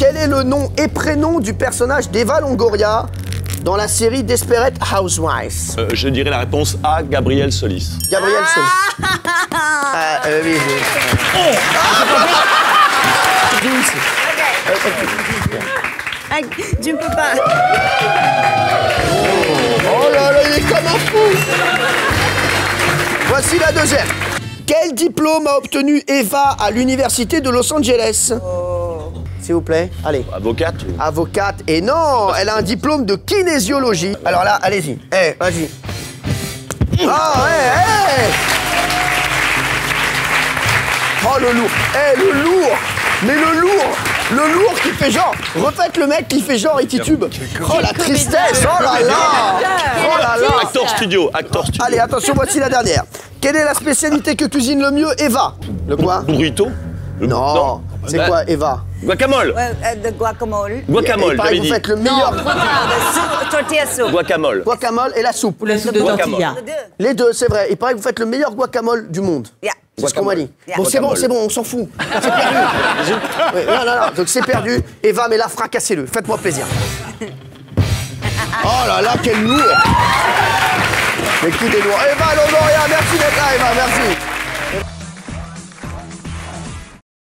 Quel est le nom et prénom du personnage d'Eva Longoria dans la série Desperate Housewives Euh, je dirais la réponse A, Gabriel Solis. Gabriel Solis. Ah, euh, oui, oui. Ah, tu ne peux pas. Oh là là, il est comme un fou Voici la deuxième. Quel diplôme a obtenu Eva à l'université de Los Angeles? S'il vous plaît, allez. Avocate Avocate. Et non, elle a un diplôme de kinésiologie. Alors là, allez-y. Eh, vas-y. Ah, ouais, eh Oh, le lourd. Eh, le lourd Mais le lourd Le lourd qui fait genre. Refaites le mec qui fait genre et titube. Oh, la tristesse Oh là là Oh là là Acteur studio, acteur studio. Allez, attention, voici la dernière. Quelle est la spécialité que cuisine le mieux? Eva Le quoi? Burrito Le- Non. C'est Bah, quoi, Eva Guacamole Ouais, euh, de guacamole. Guacamole, Il paraît j'avais que dit. vous faites le Non, meilleur. de soupe, tortilla soupe. Guacamole. Guacamole et la soupe. La soupe de Guacamole. tortilla. Les deux. Les deux, c'est vrai. Il paraît que vous faites le meilleur guacamole du monde. Yeah. C'est ce qu'on m'a dit. Yeah. Bon, c'est bon, c'est bon, on s'en fout. C'est perdu. Ouais, non, non, non. Donc c'est perdu. Eva, mais là, fracassez-le. Faites-moi plaisir. Oh là là, quel lourd Mais qui est lourd Eva Longoria, merci d'être là, Eva, merci.